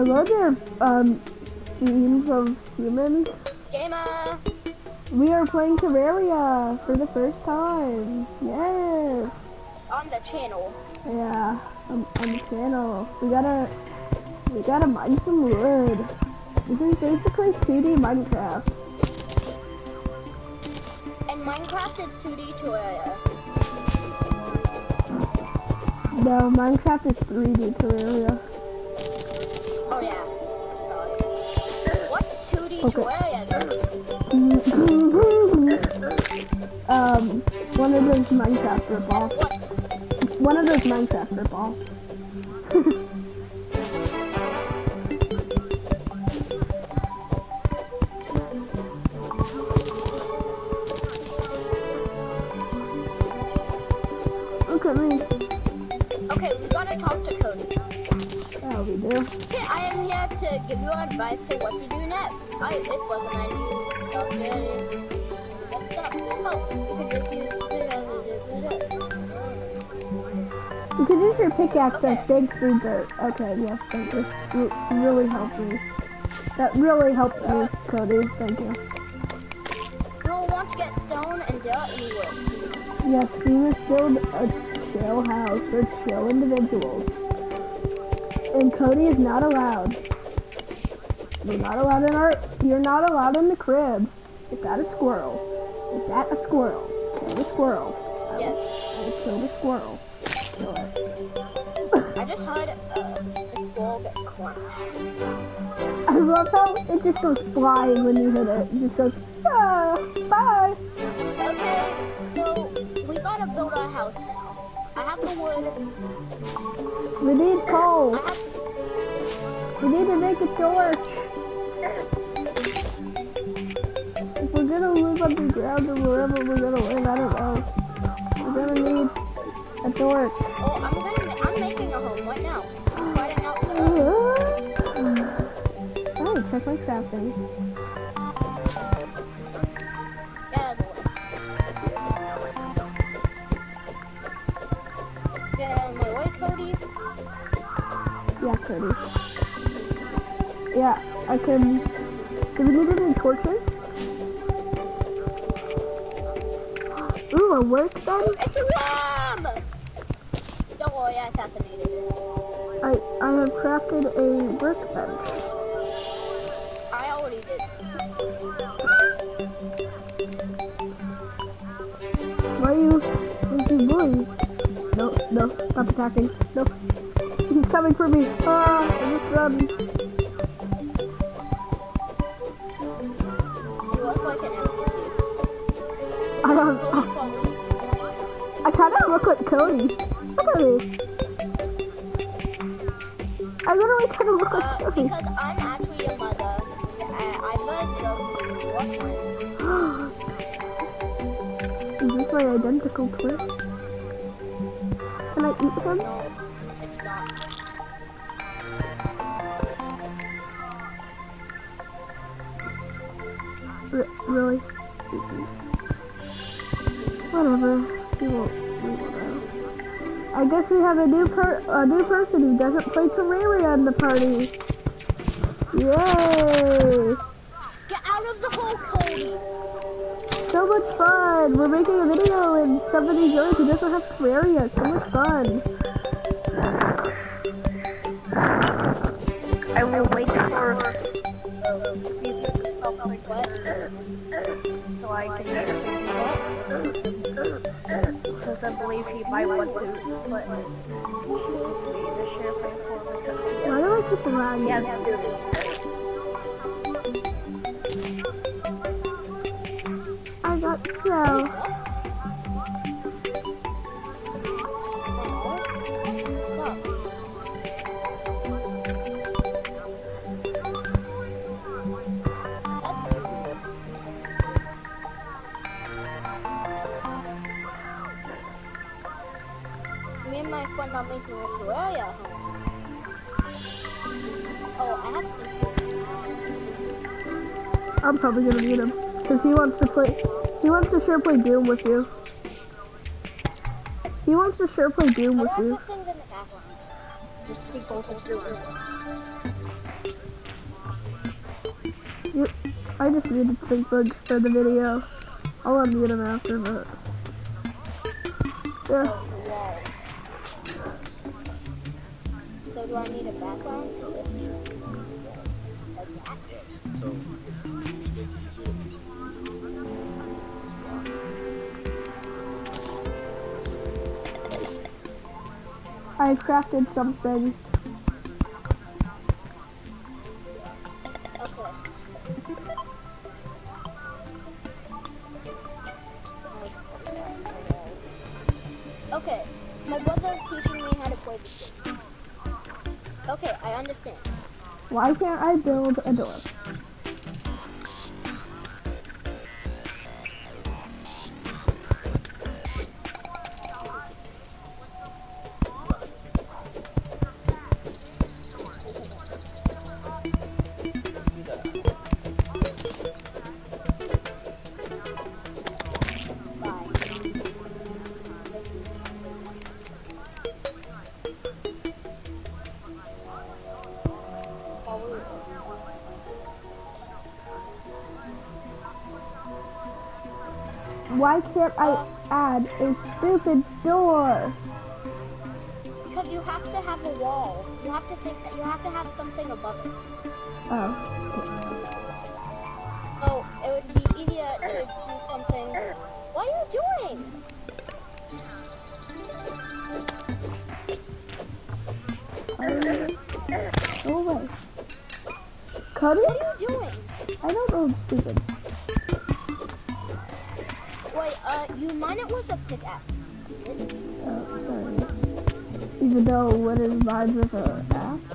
Hello there, um, teams of humans. Gamer! We are playing Terraria for the first time. Yes. On the channel. Yeah, on, on the channel. We gotta, we gotta mine some wood. This is basically 2D Minecraft. And Minecraft is 2D Terraria. No, Minecraft is 3D Terraria. um, one of those Minecraft ripoffs. What? One of those Minecraft ripoffs. Look at me. Okay, we gotta talk to Cody. Yeah, we do. I am here to give you advice to what to do next. I it wasn't so good. Let's You can just use You can use your pickaxe Okay. as dig through dirt. Okay, yes, thank you. You really helped me. That really helped me, uh, Cody. Thank you. You'll want to get stone and dirt and you will. Yes, we must build a chill house for chill individuals. And Cody is not allowed. You're not allowed in our. You're not allowed in the crib. Is that a squirrel? Is that a squirrel? Kill the squirrel. I will, Yes. I will kill the squirrel. Kill it. I just heard uh, a squirrel get crunched. I love how it just goes flying when you hit it. It just goes, ah, bye. Have the wood. We need coal. We need to make a torch. If we're gonna live underground or wherever we're gonna live, I don't know. We're gonna need a torch. oh I'm gonna I'm making a home right now. I'm cutting out the Oh, check my crafting. Yeah, Cody. Yeah, I can. Do we need any torches? Ooh, a workbench? It's a worm! Don't worry, I assassinated it. I I have crafted a workbench. I already did. Why are you you doing? No, no, stop attacking. No. Coming for me. Ah, I just run. You look like an NPC. I I, kinda look like Cody. Look at me. I literally kinda look Uh, like Cody. because I'm actually a mother. Uh, I birds those watch my Is this my identical twin? Can I eat him? R- really? Whatever. We won't. We won't know. I guess we have a new per a new person who doesn't play Terraria in the party. Yay! Get out of the hole, Cody! So much fun! We're making a video and somebody joins who doesn't have Terraria. So much fun. I will wait for What? so I can get because I believe he might want to put the share for the Why do I keep lagging? Yes, probably gonna mute him because he wants to play. He wants to sure play Doom with you. He wants to sure play Doom with you. to sing in the background. Just people to do it. You, I just muted Stinkbugs for the video. I'll unmute him after, but. Yeah. The walls. So do I need a background? Like that? Yes. So I crafted something. Okay. Okay, my brother's teaching me how to play this game. Okay, I understand. Why can't I build can't I add a stupid door? Because you have to have a wall. You have to think that you have to have something above it. Oh. So it would be easier to do something. What are you doing? Go away. Cody? What are you doing? I don't know, stupid. Mine it was a pickaxe. Oh, sorry. Even though what is mine with a axe?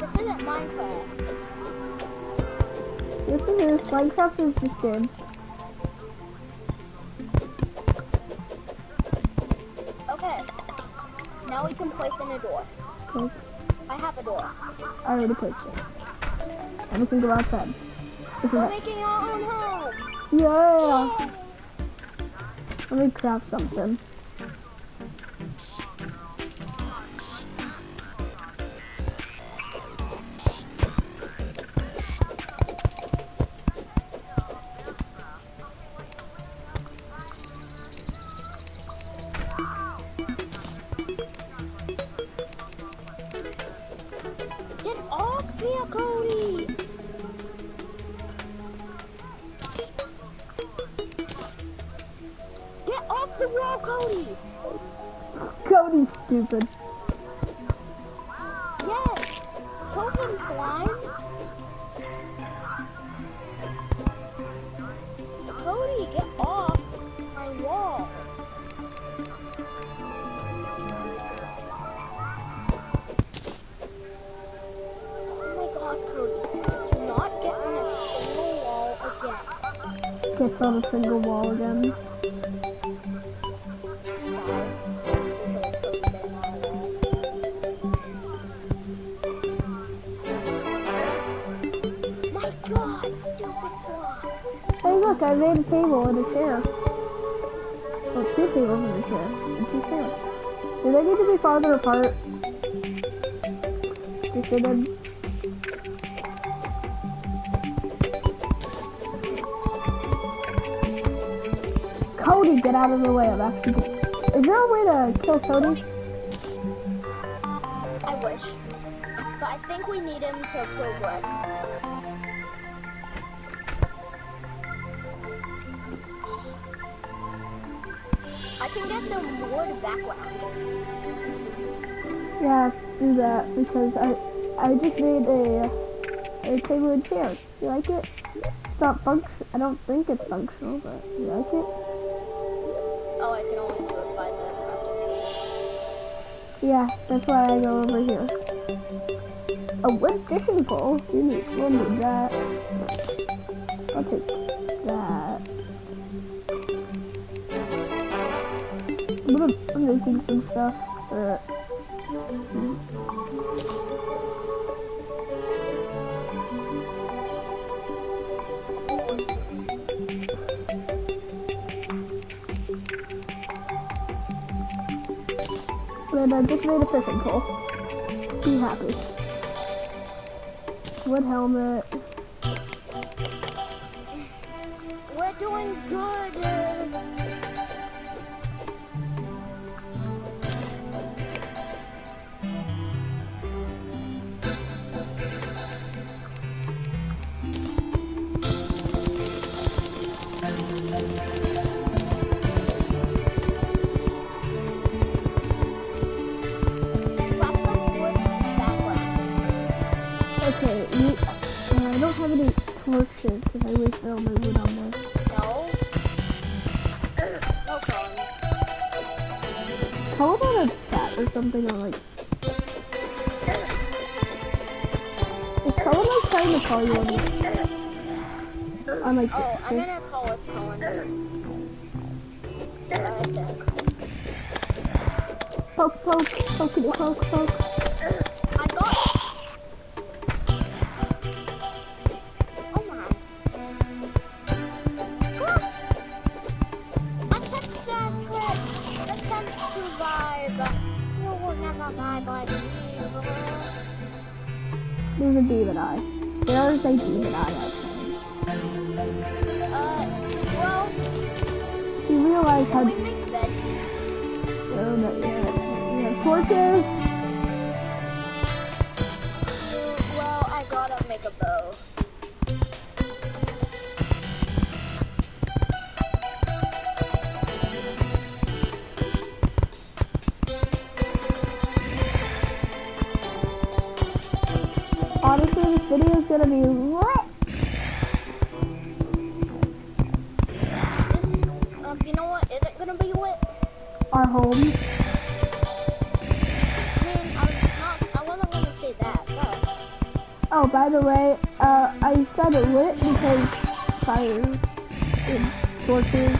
This isn't Minecraft. This is Minecraft is this game. Okay. Now we can place in a door. Okay. I have a door. I already placed it. And we can go outside. We're making our own home. Yeah! Let me craft something. Gets on a single wall again. My god, stupid slime. Hey, look, I made a table and a chair. Oh, two tables and a chair. And two chairs. Do they need to be farther apart? Just get out of the way. I'm actually. Is there a way to kill Cody? I wish. But I think we need him to progress. I can get the wood background. Yeah, do that because I I just made a a table and chair. You like it? It's not function. I don't think it's functional, but you like it? I can only do it by the Yeah, that's why I go over here. A wood fishing pole. You need, we'll need that. I'll take that. I'm gonna, I'm making some stuff. Uh, and I just made a fishing pole. Be happy. wood helmet. We're doing good. Don't have any torches because I wasted all my wood on this. No. No calling. How about a chat or something on like? Is someone like trying to call you on, on like? Oh, I'm gonna call. Uh, Derek. Poke, poke, poke, poke, poke. Honestly, this video is gonna be lit. This, um, you know what? Is it gonna be lit? Our home. I mean, I was not. I wasn't gonna say that, but Oh, by the way, uh, I said it lit because fire and torches.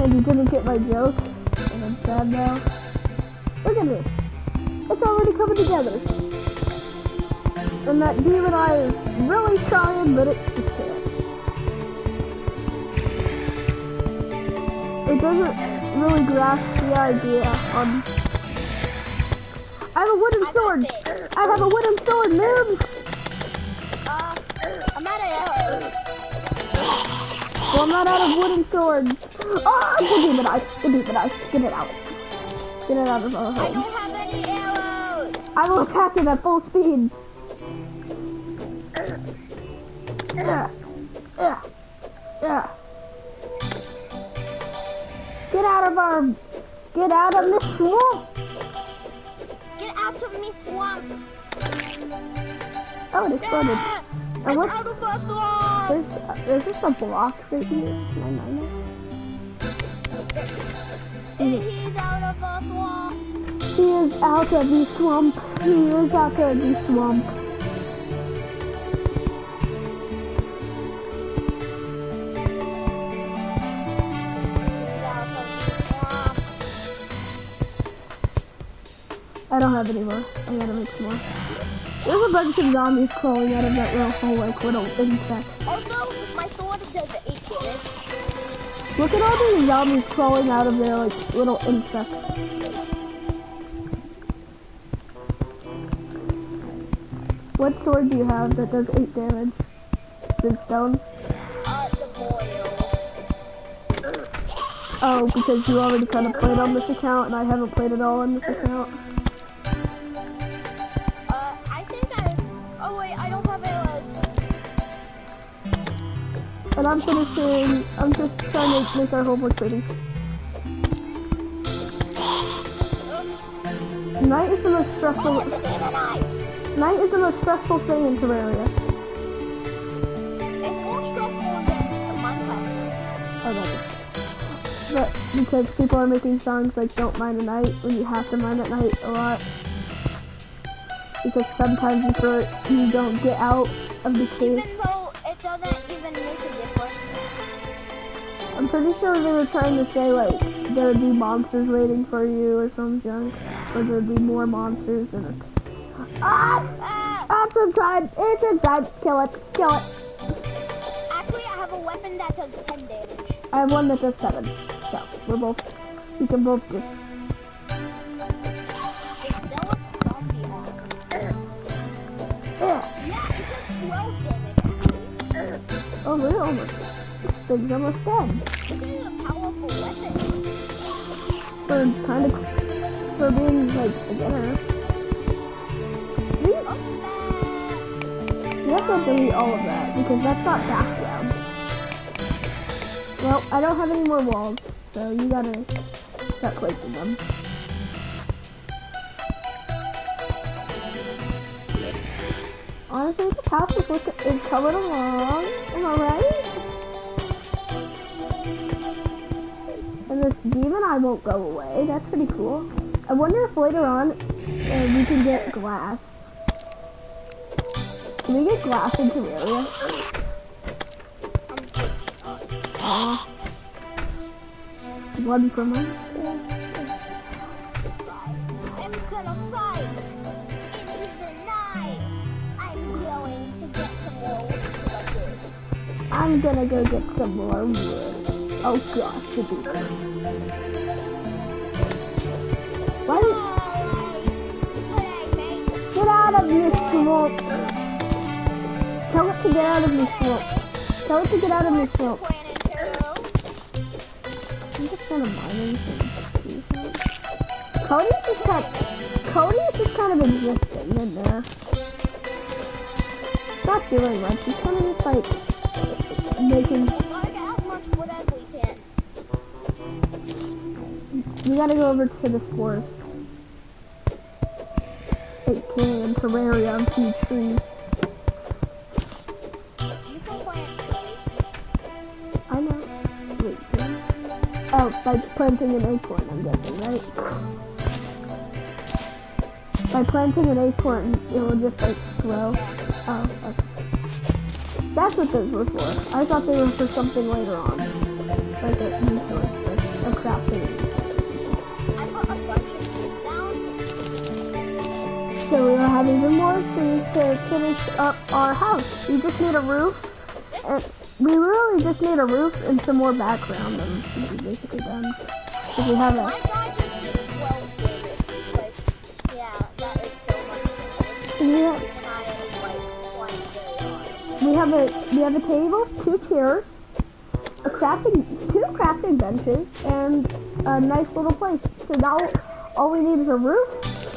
And you didn't get my joke, and I'm sad now. Look at this. It's already coming together. And that demon eye is really trying, but it just can't. It doesn't really grasp the idea on. I have a wooden I sword. I have a wooden sword, noobs. Uh, I'm out of. Well, I'm not out of wooden swords. Oh, the demon eye. The demon eye. Get it out. Get it out of our I home. I will attack him at full speed. Yeah. Yeah. Yeah. Get out of our. Get out of this swamp. Get out of me swamp. Oh, it exploded. Ah, And Get what? out of the swamp. There's, uh, just a block right here. Can I mine it? He's out of the swamp. He is out of the swamp. He is out of the swamp. He's out of the swamp. I don't have any more. I gotta make some more. There's a bunch of zombies crawling out of that little hole like little insects. Also, my sword does 8 damage. Look at all these zombies crawling out of there like little insects. What sword do you have that does 8 damage? Is stone? Uh. Oh, because you already kind of played on this account and I haven't played at all on this account. Uh, I think I. Oh wait, I don't have arrows. And I'm finishing, I'm just trying to make our homework pretty. Night is the most Oh, stressful, night is the most stressful thing in Terraria. It's more stressful than Minecraft. Oh. But because people are making songs like "Don't Mind the Night" when you have to mind at night a lot. Because sometimes you don't get out of the cave. Even though it doesn't even make a difference. I'm pretty sure they were trying to say like there would be monsters waiting for you or some junk, or there'd be more monsters in it. Ah! I'm subscribed. It's a subscribed. Kill it. Kill it. Actually, I have a weapon that does 10 damage. I have one that does 7. So, we're both... We can both do... Oh, we're almost. This thing's almost dead. This is a powerful weapon. We're kind of, We're being like a beginner. Have to delete all of that because that's not background. Well, I don't have any more walls, so you gotta start placing them. Honestly, the house is, look- is coming along. Am I right? And this demon eye won't go away. That's pretty cool. I wonder if later on uh, we can get glass. Can we get glass in Terraria? Aw. One from us. I'm gonna fight into the night. I'm going to get some more wood. I'm gonna go get some more wood. Oh gosh, the. Why What Get out of this swamp. Tell it to get out of this swamp. Tell it to get out of this swamp. I'm just kind of mining some Cody's just kind Cody is just kind of existing in there. Not doing much. He's kind of just like making. We gotta go over to the forest. Can terraria of huge trees. Oh, by planting an acorn, I'm guessing, right? By planting an acorn, it will just like grow. Oh, okay. That's what those were for. I thought they were for something later on. Like a resource, like a crafting. So we will have even more trees to finish up our house. We just need a roof. And we really just need a roof and some more background and be basically done. We have a guy just did 12 damage. Like, yeah, that is so much damage. yeah, And I am like flying very hard. we have a we have a table, two chairs, a crafting two crafting benches, and a nice little place. So now all we need is a roof.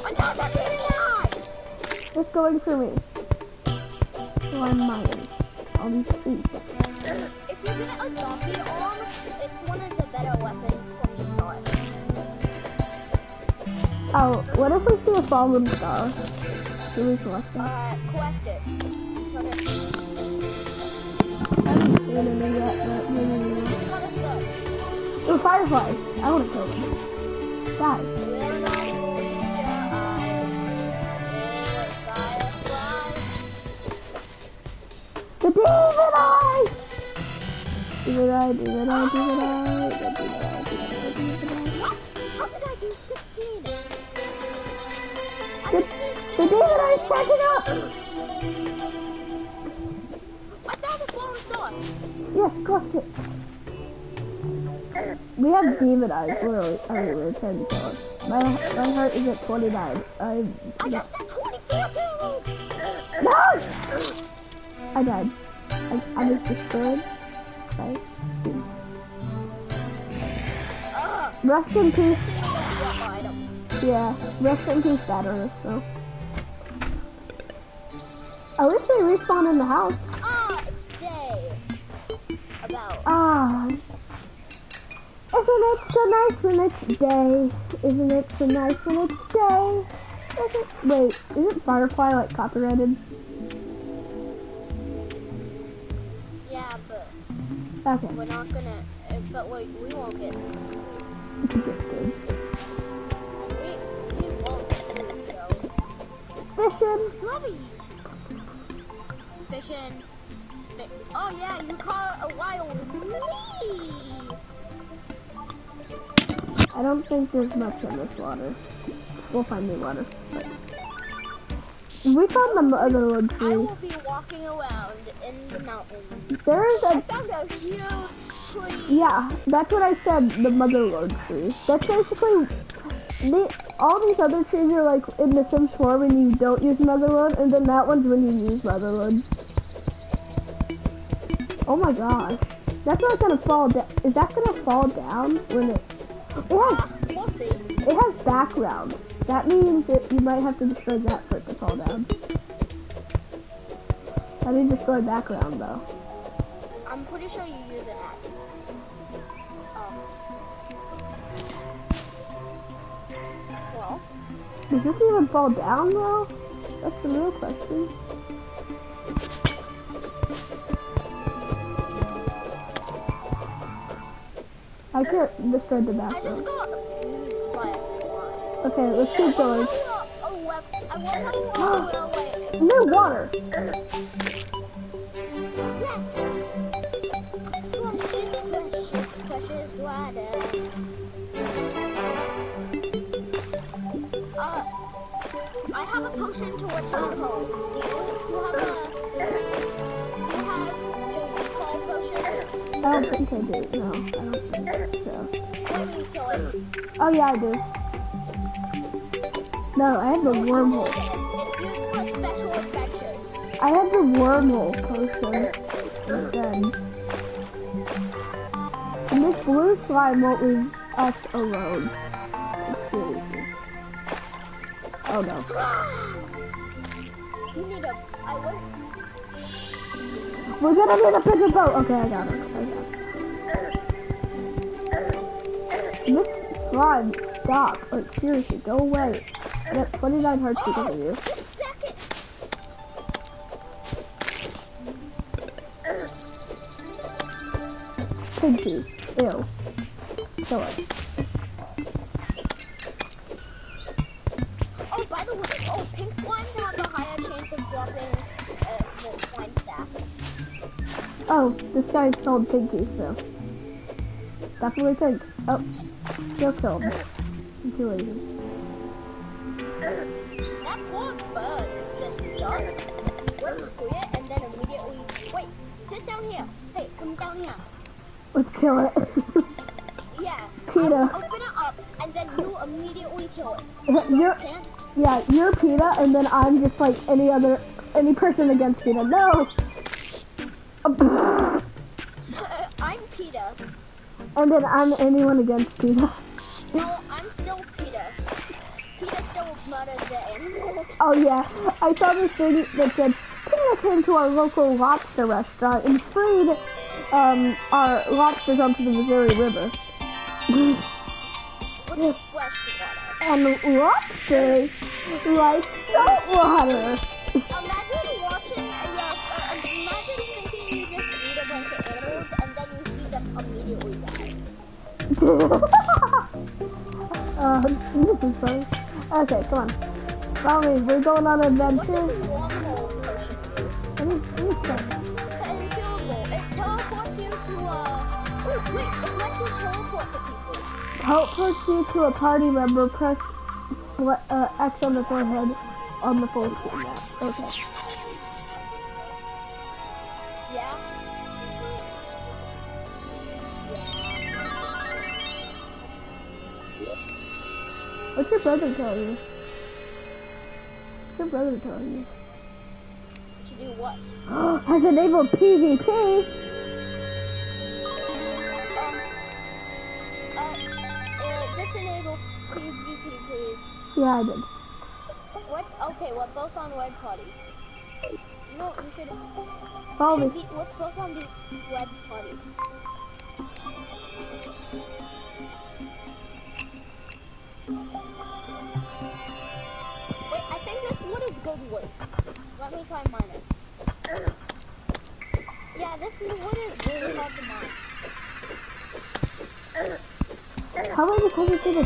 Another demon eye! Just going for me. So I'm mining all these trees. If you get a zombie arm, it's one of the better weapons from the start. Oh, what if we see a fallen star? Do we collect it? Uh, collect it. Turn it. I haven't seen any yet, but maybe we a search. Ooh, fireflies. I want to kill them. Die. We're not going to eyes. We're fireflies. The demon eye, the eye, demon eye, demon eye. What? How did I do 16? I The, just the did demon eye is catching up! I found a fallen star. Yes, collect it. We have demon eyes, literally. I mean, we're 10 kills. My, my heart is at 29. I'm... I just did 24 damage. no! I died. I, I was destroyed. Right? Ugh. Rest in peace. Yeah, rest in peace, battery, so. I wish they respawn in the house. Ah, it's day. About. Ah. Isn't it so nice when it's day? Isn't it so nice when it's day? Wait, isn't Firefly like copyrighted? Okay, we're not gonna. uh, But we, we won't get. it's a good thing. We, we won't get food, though. Fishing! Robbie! Fishing. Fi- Oh, yeah, you caught a wild me! I don't think there's much in this water. We'll find new water. We found the motherwood I will be walking around in the mountains. There is I a found a huge tree. Yeah, that's what I said, the mother motherlode tree. That's basically, the, all these other trees are like in the Sims 4 when you don't use motherlode, and then that one's when you use mother motherlode. Oh my gosh. That's not gonna fall down. Is that gonna fall down when it? It has Ah, we'll it has background. That means that you might have to destroy that for it to fall down. How do you destroy background though? I'm pretty sure you use an axe. Um. Well, Does this even fall down though? That's the real question. I can't destroy the I just background. Okay, let's keep going. I love how, I love how, wait. Near water. Yes! Precious, precious, precious water. Uh, I have a potion to. Do you? Do you have a... Do you have the recall potion? I don't think I do. No, I don't think so. Let me kill it. Oh yeah, I do. No, I have the wormhole. It's used for special adventures. I have the wormhole potion instead. And this blue slime won't leave us alone. Oh no. You need a... I. We're gonna need a bigger boat. Okay, I got it. I got it. This slime, stop. Like, seriously, go away. Got 29 hearts because of you. Just a second! Pinky. Ew. Kill it. Oh, by the way, oh, pink slimes have a higher chance of dropping uh, the slime staff. Oh, this guy's called Pinky, so. Definitely pink. Oh, still killed. I'm too lazy. Here. Let's kill it. Yeah. PETA. Open it up and then you immediately kill it. you're, yeah, you're PETA, and then I'm just like any other, any person against PETA. No! Um, I'm Peter. and then I'm anyone against PETA. No, I'm still Peter. Peter still murders the animals. Oh yeah, I saw this thing that said PETA came to our local lobster restaurant and freed um, our lobsters onto the Missouri River. Which is fresh water. and the lobsters like salt water. Imagine watching, uh, uh, imagine thinking you just eat a bunch of animals and then you see them immediately die. uh, this is funny. Okay, come on. Follow me. We're going on an What does adventure. wormhole potion do? Let me, let me Teleports you to a party member. Press uh, X on the forehead on the full screen map. Okay. Yeah? What's your brother telling you? What's your brother telling you? To do what? Has enabled PvP. PvP, please. Yeah, I did. What? Okay, we're both on web party. No, we should. Follow should me. be, we're both on the web party. Wait, I think this wood is good wood. Let me try mine. Yeah, this wood is really hard to mine. How about because it's in a,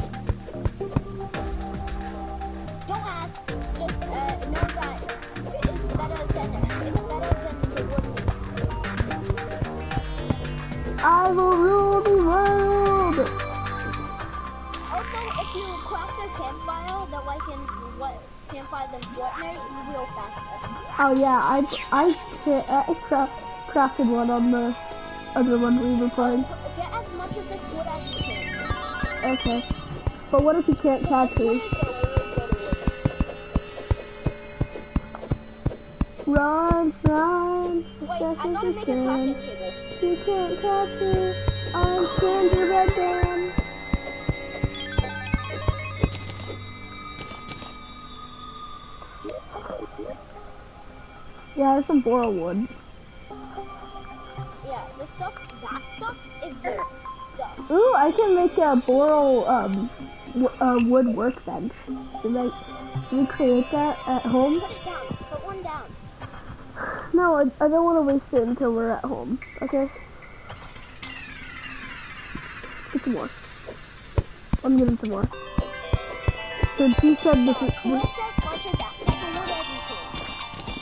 campfire than Fortnite real faster. Oh yeah, I I, I cra- crafted one on the other one we were playing. Get as much of this wood as you can. Okay. But what if you can't catch me? gonna go really good with Run, run. it. Wait, I gotta make a crafting table. You can't catch me. I'm Sandy Red Yeah, there's some boreal wood. Yeah, the stuff, that stuff is good stuff. Ooh, I can make a boreal um w- uh, wood workbench. Should I should we create that at home? Put it down. Put one down. No, I, I don't want to waste it until we're at home. Okay. Get some more. I'm getting some more. Since you said this is, this,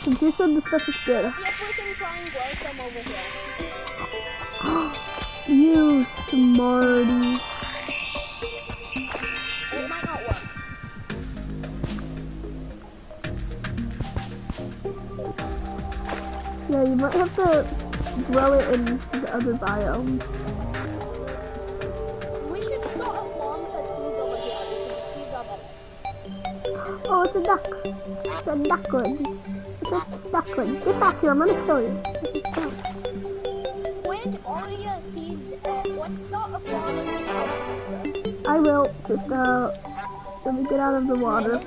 everything. since you said this stuff is good, See we can try and grow some over here. you smarty. It might not work. Yeah, you might have to grow it in the other biome. We should start a farm for trees over here because trees are better. Oh, it's a duck. It's a duckling. It's Get back here, I'm gonna kill you. Plant all your seeds and let's a farm in the house. I will. Just, uh, let me get out of the water.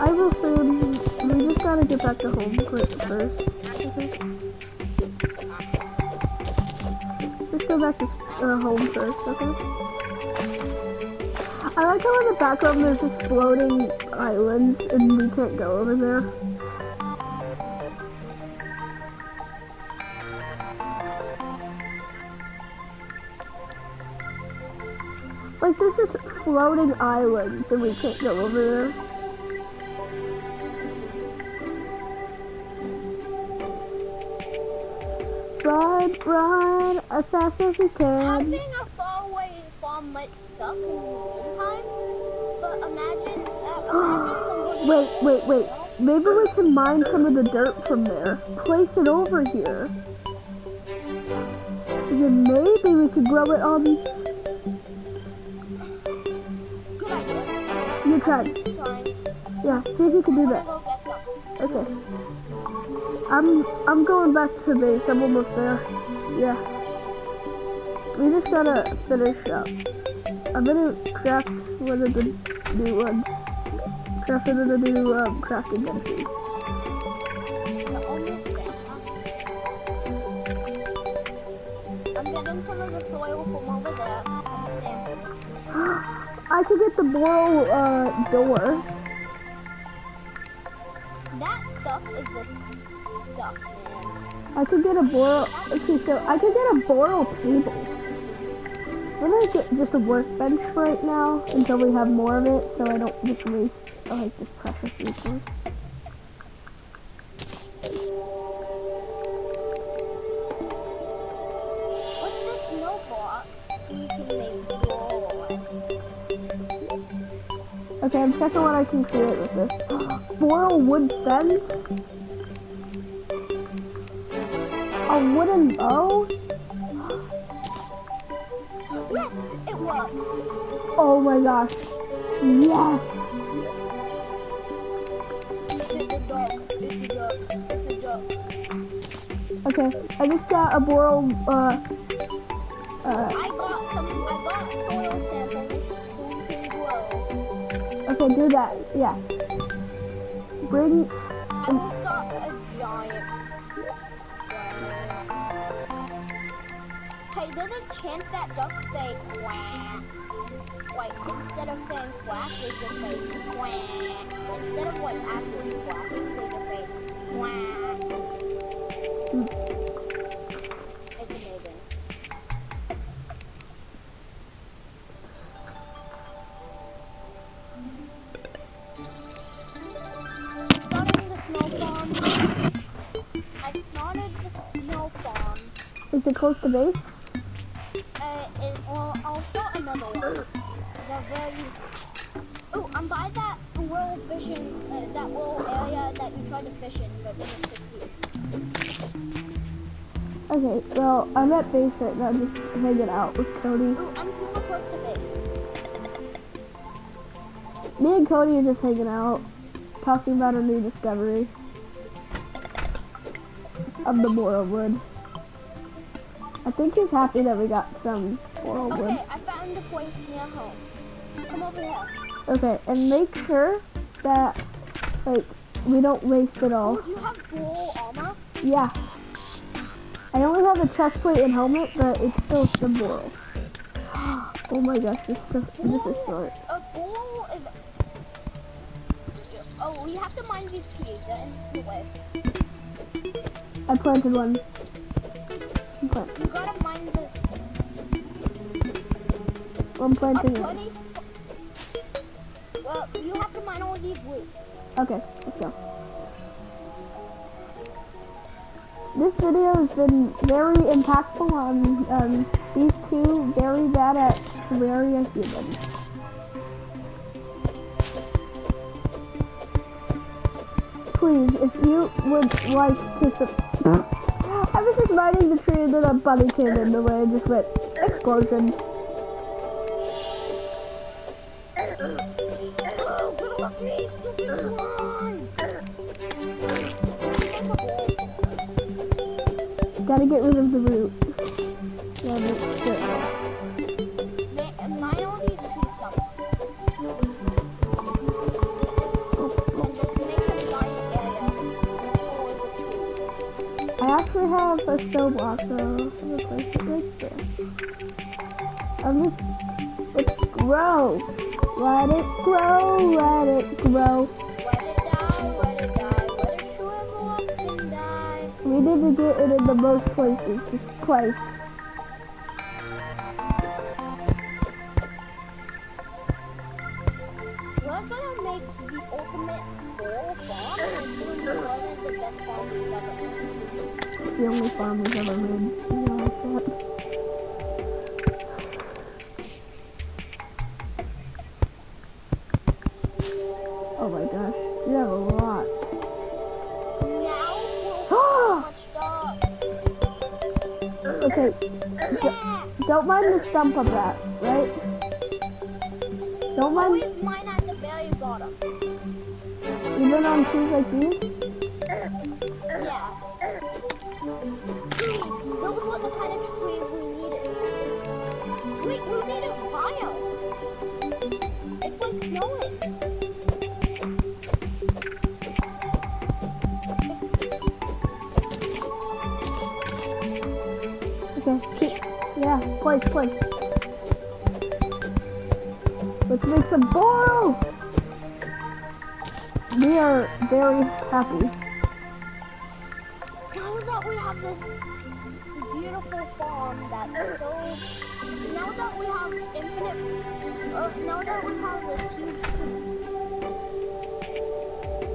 I will soon. We just gotta get back to home first. Let's go back to uh, home first, okay? I like how in the background there's just floating islands and we can't go over there. Like there's just floating islands and we can't go over there. Run, run, as fast as you can. Having a faraway farm might in but imagine, uh, imagine. Wait, wait, wait. Maybe we can mine some of the dirt from there. Place it over here. And then maybe we could grow it on. Good idea. You try. Trying. Yeah, see if you can do that. gonna go get some. Okay. I'm I'm going back to base. I'm almost there. Yeah. We just gotta finish up. I'm gonna craft one of the new ones. Craft one of the new um, crafting benches. We're almost there. I'm getting some of the soil from over there. and the sand. I could get the boreal uh, door. That stuff is the stuff, man. I could get a boreal. Okay, so I could get a boreal table. I'm gonna get just a workbench right now until we have more of it, so I don't just waste like this precious resource. Okay, I'm checking what I can create with this. Boreal wood fence. A wooden bow. Yes, it works. Oh my gosh. Yes. It's a duck. It's a duck. It's a duck. Okay, I just got a boreal. Uh, uh, I got some. I got soil samples so we can grow. okay, do that. Yeah. Bring. Chance that ducks say quack. Like instead of saying quack, they just say quack. Instead of like actually quacking, they just say quack. It's amazing. Starting the snow farm. I started the snow farm. Is it close to base? Tried to fish in, but didn't succeed. Okay, well, I'm at base right now, just hanging out with Cody. Oh, I'm super close to base. Me and Cody are just hanging out, talking about a new discovery of the boreal wood. I think he's happy that we got some boreal wood. Okay, I found a place near home. Come over here. Okay, and make sure that, like, we don't waste it all. Oh, do you have full armor? Yeah. I only have a chest plate and helmet, but it's still the. Oh my gosh, this, this, this is short. A bull is. Oh, we have to mine these trees. They're in the way. I planted one. I'm, plant- You gotta mine this. I'm planting it. Well, you have to mine all these roots. Okay, let's go. This video has been very impactful on um, these two very bad at Terraria humans. Please, if you would like to sub- I was just riding the tree and then a bunny came in the way and just went, explosion. Gotta get rid of the root. Yeah, that's good. Mine all these tree stumps. And just make a giant area full of trees. I actually have a stone block, so I'm gonna place it right there. I'm just, it's grow. Let it grow, let it grow. It in the most places, just place. We're gonna make the ultimate bowl farm and it's gonna be the best farms we've ever made. The only farm we've ever made. Don't mind the stump of that, right? Don't mind Always mine at the very bottom. even on trees like these. Place, place. Let's make some boil! We are very happy. Now that we have this beautiful farm that's so... Now that we have infinite... Uh, now that we have this huge...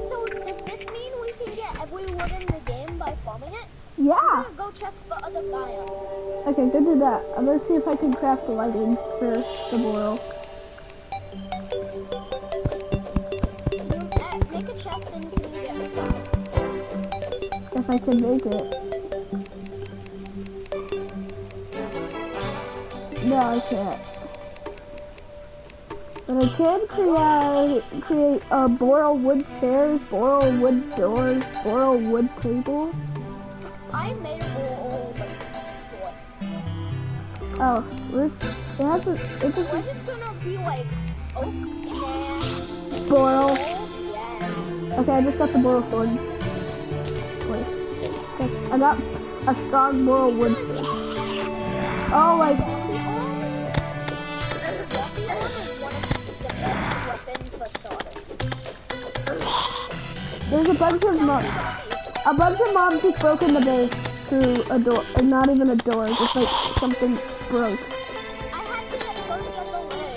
So does this mean we can get every wood in the game by farming it? Yeah! Go check for other biomes. Okay, go do that. I'm gonna see if I can craft the lighting for the boil. Uh, a? If I can make it. No, I can't. But I can create create uh, boreal wood chairs, boreal wood doors, boreal wood table. Oh, it has a it just We're just gonna be like oak, boreal. oh, yeah. Okay, I just got the boreal sword. Wait. Okay, I got a strong boreal wood sword. Oh, like Walkie arm is one of the best weapons for starters. there's a bunch of mobs. A bunch of mobs just broke in the base through a door, and not even a door, just like something broke. I had to go the other way.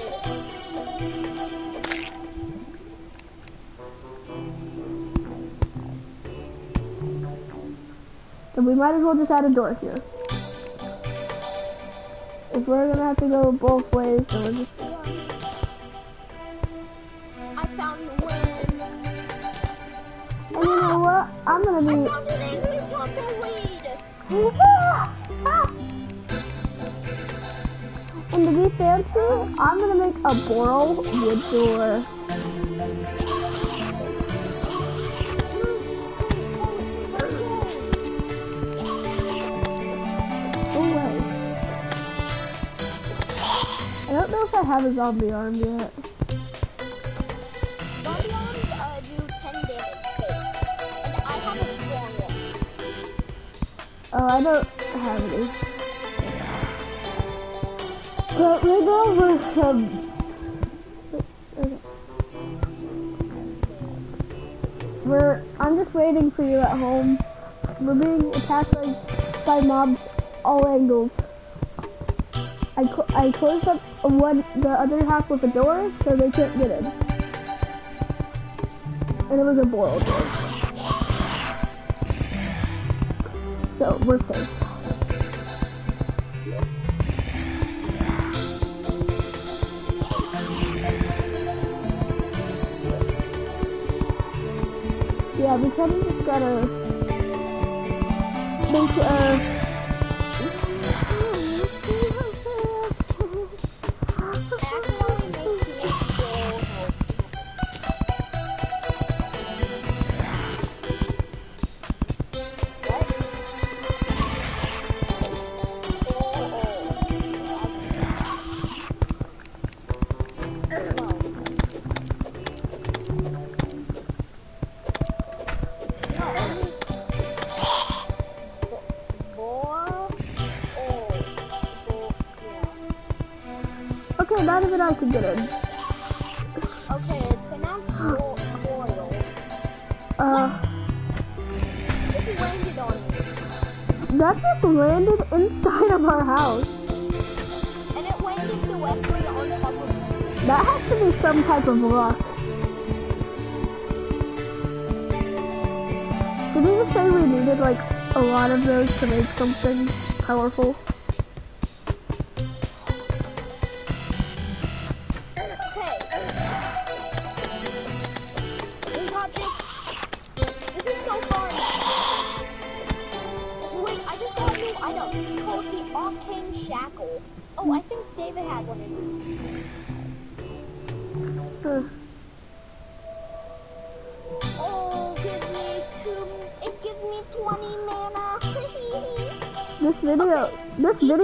So we might as well just add a door here. if we're gonna have to go both ways, then we're just I found the win. And you know what? I'm I gonna be. Found an angry tumbleweed. and to be fancy, I'm gonna make a boreal wood door. Oh. I don't know if I have a zombie arm yet. Zombie arms do 10 damage base. And I have a strong one. Oh, I don't have any. Right now we're um. We're. I'm just waiting for you at home. We're being attacked by, by mobs all angles. I cl- I closed up one the other half with a door so they can't get in. And it was a boiled door. So we're safe. Yeah, we of just gotta make uh Did you just say we needed like a lot of those to make something powerful?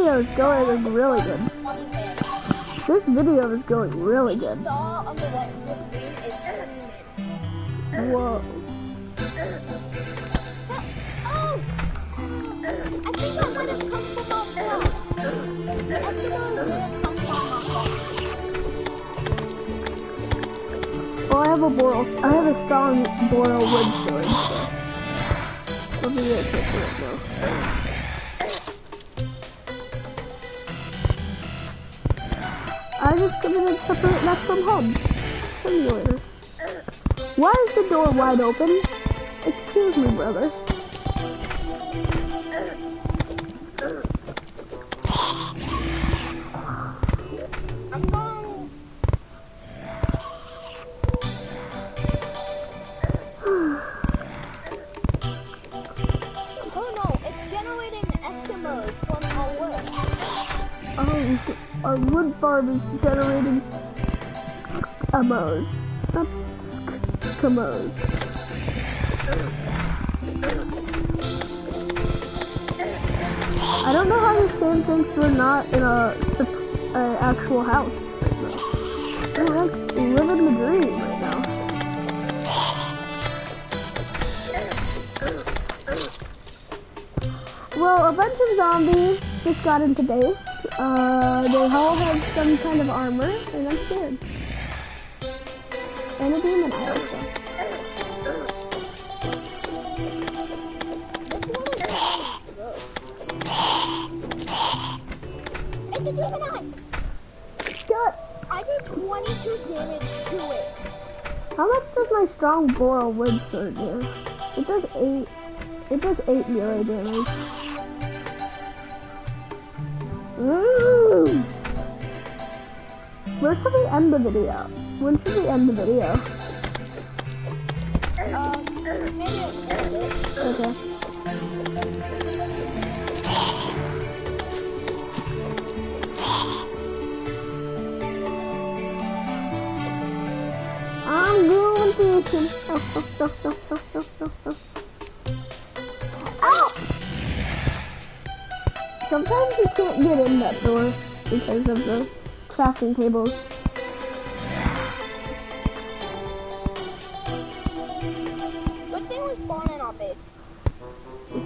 Video is going really good. This video is going really good. star on the right the screen is 20 mana. Whoa. Oh! Well, I have a boreal. I have a strong boreal wood sword. Let me get picture right now. Left from home. Simulator. Why is the door wide open? Excuse me, brother. Amos. Not Eskimos. I don't know how this game thinks we're not in a, a actual house right now. We're like living the dream right now. Well, a bunch of zombies just got into base. Uh, they all had some kind of armor, and I'm scared. And a demon. It's a demon eye. I did 22 damage to it. How much does my strong boreal wood sword do? It does eight. It does eight melee damage. Ooh, Boom! Where should we end the video? When should we end the video? Okay. I'm going fishing. Oh, oh. Ow! Sometimes you can't get in that door because of the crafting tables. Good thing we spawned in our base.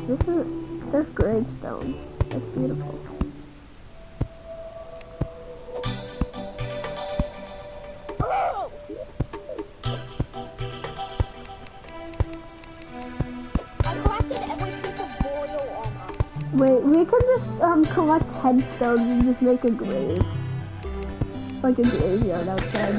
This is there's gravestones. That's beautiful. I collected every piece of royal armor. Wait, we can just um collect headstones and just make a grave. It's like a graveyard outside.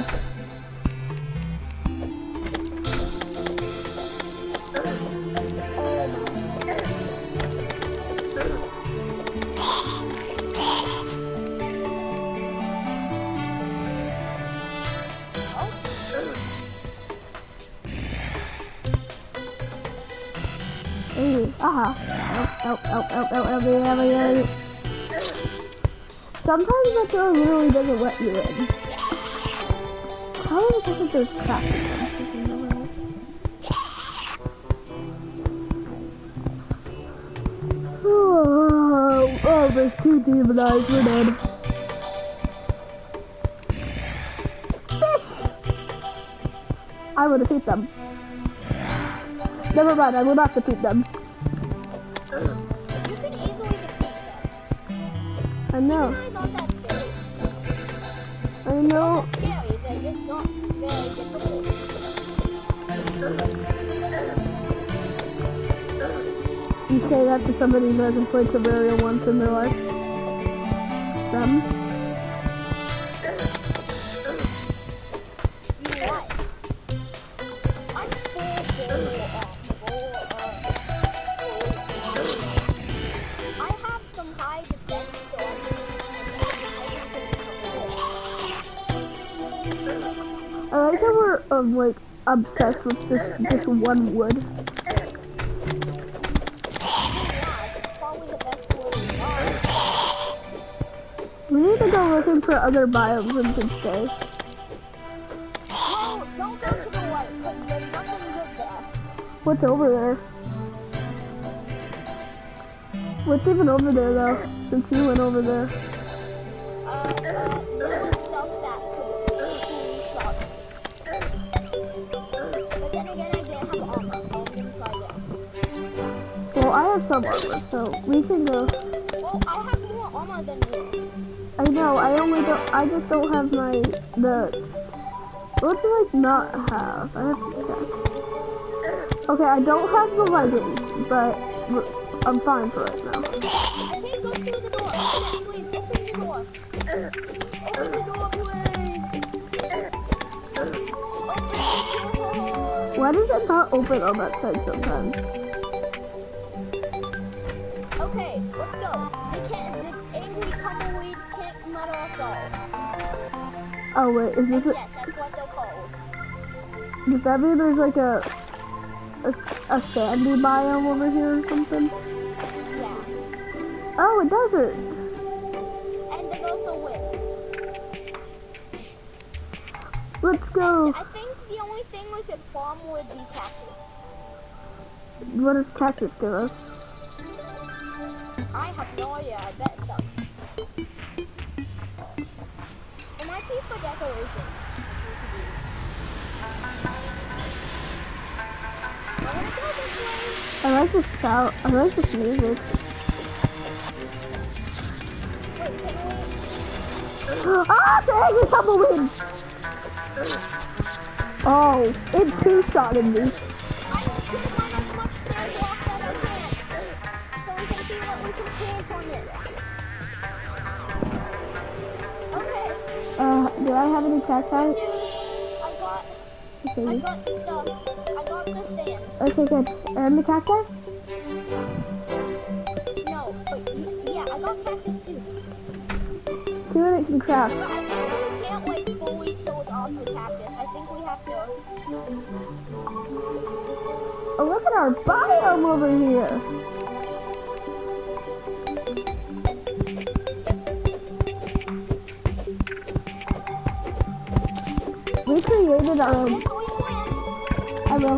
Oh. Oh. Oh. Oh. Oh. Oh. Oh. Oh. Oh. Oh sometimes the door really doesn't let you in. Probably because of those cracks. Oh, oh, there's two demon eyes, we're dead. I would have them. Never mind, I will not have to peep them. I know difficult. You say that to somebody who hasn't played Terraria once in their life. How we're um, like obsessed with this this one wood. We need to go looking for other biomes stay. Well, don't go to the there's nothing good there. What's over there? What's even over there though? Since you went over there. Have some armor, so we can go. Well, I have more armor than you. I know. I only don't. I just don't have my the. What do I not have? I have to check. Okay, I don't have the leggings, but I'm fine for right now. Go through the door. Please, open the door. Open the door, please. The door. Why does it not open on that side sometimes? Oh wait, is this? yes, that's what they're called. A, does that mean there's like a, a a sandy biome over here or something? Yeah. Oh, it doesn't. And there's also wind. Let's go. I think the only thing we could farm would be cactus. What does cactus give us? I have no idea. I bet it does. I like the sound. I like this music. Ah, dang it, I'm win! Oh, it two-shotted me. Do I have any? I got, I Okay, got stuff. I got the sand. okay, good. And the cacti? No, but y- yeah, I got cactus too. you and it can craft. But I think we can't like fully kill it off the cactus. I think we have to. Oh, look at our biome over here. If we win, I will.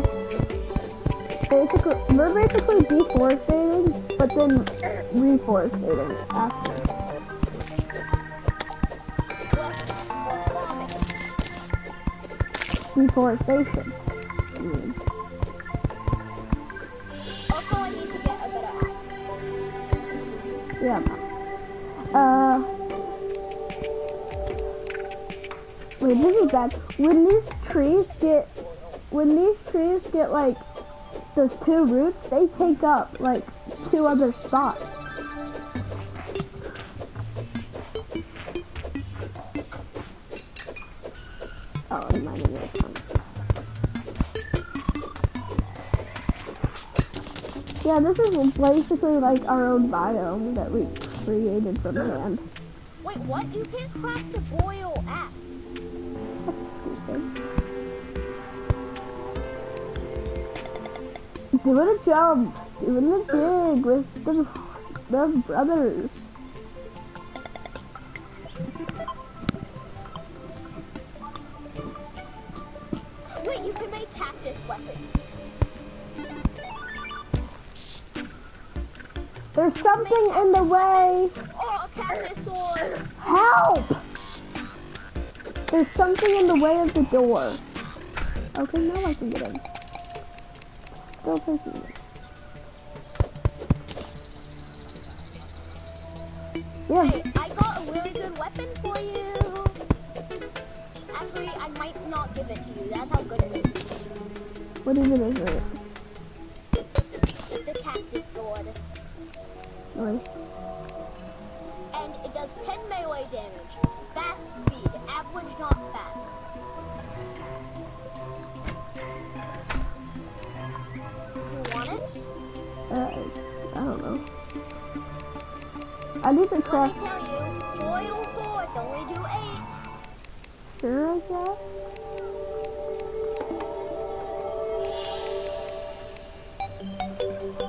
Basically, we're basically deforesting, but then reforestating after. Deforestation. Also, I need to get a better axe. yeah. Uh. Wait, this is bad. When these trees get, when these trees get like those two roots, they take up like two other spots. Oh, I'm mining this one. Yeah, this is basically like our own biome that we created from land. Wait, what? You can't craft a boil axe. Doing a jump, doing the dig with the, the brothers. Wait, you can make cactus weapons. There's something in the way. Oh, a cactus sword. Help! There's something in the way of the door. Okay, now I can get in. Still taking it. Yeah, I got a really good weapon for you. Actually, I might not give it to you. That's how good it is. what is it? It's a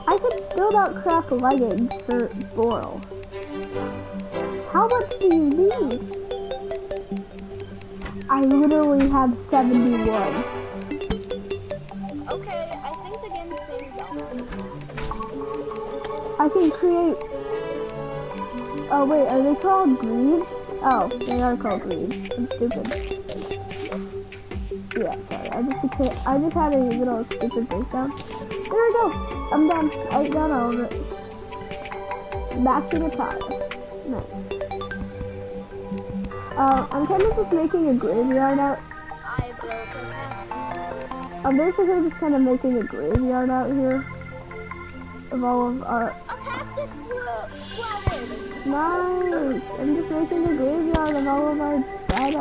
I could build out craft leggings for Boreal. How much do you need? I literally have 71. Okay, I think the things out. I can create. Oh wait, are they called greaves? Oh, they are called greaves. I'm stupid. Yeah, sorry. I just became, I just had a little stupid breakdown. There we go. I'm done. I got all of it. Back to the pile. Nice. Uh, I'm kind of just making a graveyard out. I broke I'm basically just kind of making a graveyard out here of all of our A cactus flooded. Nice! I'm just making a graveyard of all of our dead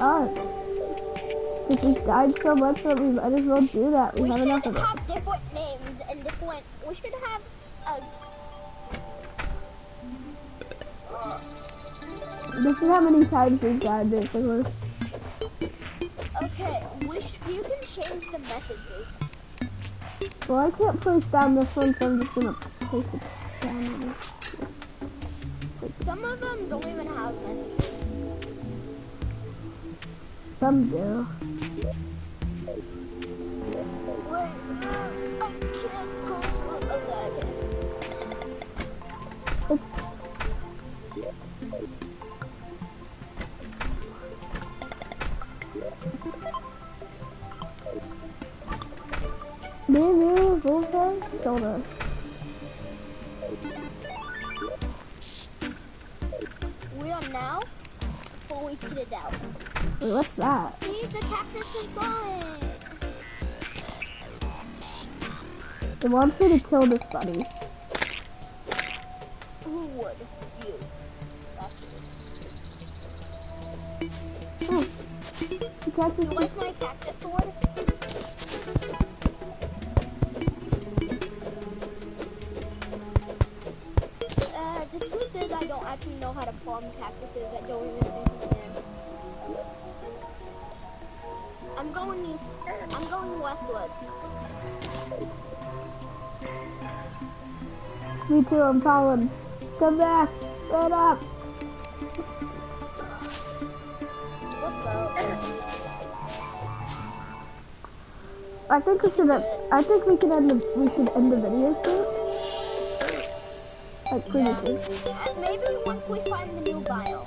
art. Because we died so much that we might as well do that. We, We have enough of it. We should have a. This is how many times we've died, basically. Okay, we sh- you can change the messages. Well, I can't place down this one, so I'm just gonna place it down. Some of them don't even have messages. Some do. Wait, uh, I can't go Maybe, Wolfgang? Don't know. We are now fully kitted out. Wait, what's that? See, the cactus is gone. It wants me to kill this buddy. Who would? You. That's Oh. The cactus You like my cactus I'm following. Come back. Right up. I think we should end, I think we can end the we should end the video soon. Like pretty soon. Uh, Maybe once we find the new biome.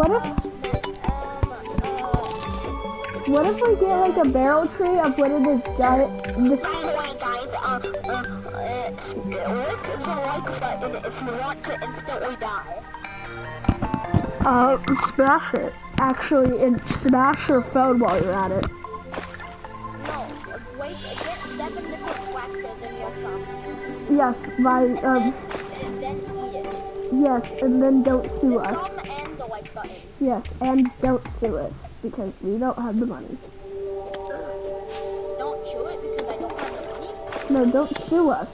What if Um, what if we get like a barrel tree of one of this giant this by the way, guys, uh, uh, uh, work the like button if you want to instantly die. uh smash it. Actually and smash your phone while you're at it. No, wait, get seven different fractures in your thumb. Yes, And um then, and then eat it. yes, and then don't sue us. thumb and the like button. Yes, and don't sue us because we don't have the money. Don't chew it because I don't have the money. No, don't sue us.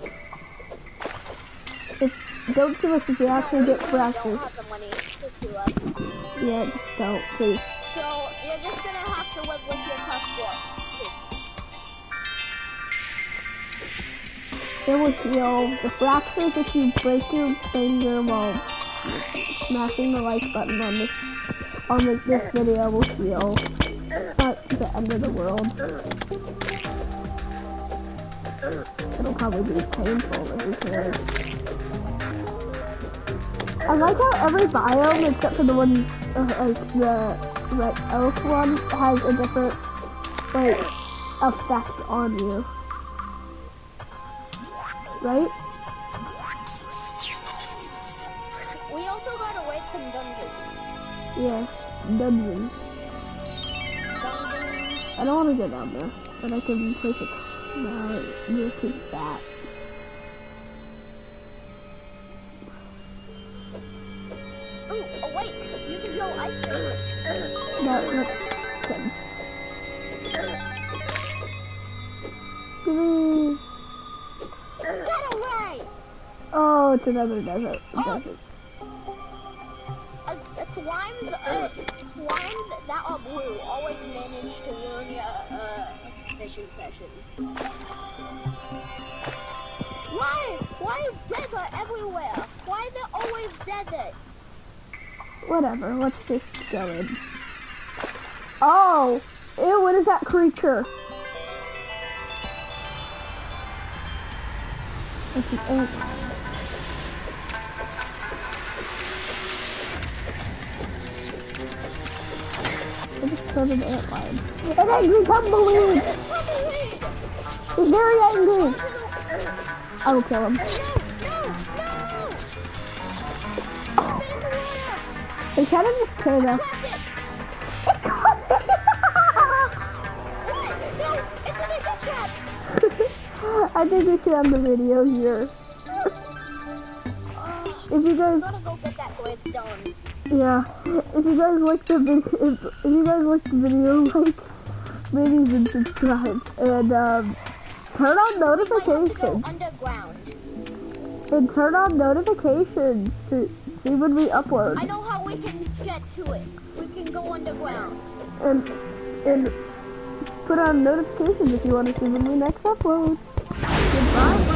If don't sue us if you actually no, get we fractures. don't have the money to sue us. Yeah, just don't, please. So you're just gonna have to live with your tough luck. It will heal the fractures if you break your finger while smashing the like button on this on this, this video will feel not the end of the world. It'll probably be painful, but who cares? I like how every biome except for the one, uh, like the red oak one, has a different like effect on you. Right? Yeah, dungeon. I don't want to go down there, but I can place it. No, you're too fat. Ooh, oh, awake! You can go ice cream. No, that's good. Get away! Oh, it's another desert. Oh, desert. Slimes, uh, slimes that are blue always manage to ruin your uh, fishing session. Why? Why is desert everywhere? Why is there always desert? Whatever, let's just go in. Oh! Ew, what is that creature? It's an ant. Killed an ant lion. An angry tumbleweed! He's very angry! I will kill him. They kind of just came up. Trap it! What? No! It's a bigger trap! I think we should end the video here. If you guys go get that gravestone. Yeah, if you guys like the video, if, if you guys like the video, like, maybe and subscribe, and um, turn on We might have to go notifications, underground. and turn on notifications to see when we upload, I know how we can get to it. We can go underground. and and put on notifications if you want to see when we next upload. Goodbye.